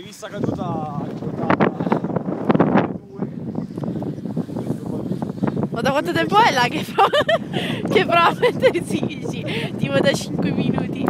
Prevista caduta Ma da quanto tempo è là che prova, che prova a mettersi? Tipo da 5 minuti.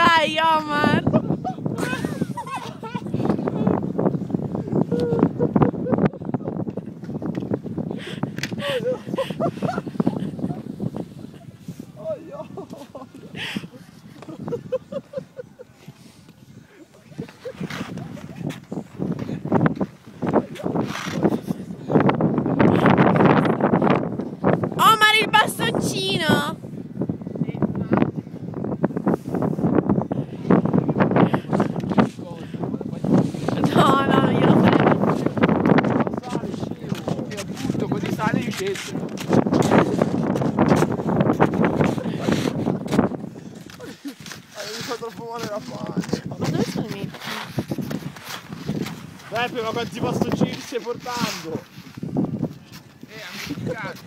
Dai, Omar! Omar il bastoncino! Eh, mi fa troppo male la pancia. Ma dove sono i miei? Beppe, ma quanti bastoncini ti stai portando? E ha dimenticato.